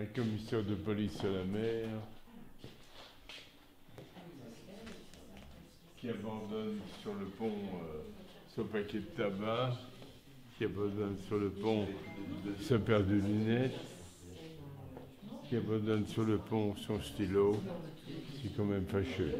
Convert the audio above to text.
un commissaire de police à la mer qui abandonne sur le pont euh, son paquet de tabac, qui abandonne sur le pont sa paire de lunettes, qui abandonne sur le pont son stylo. C'est quand même fâcheux.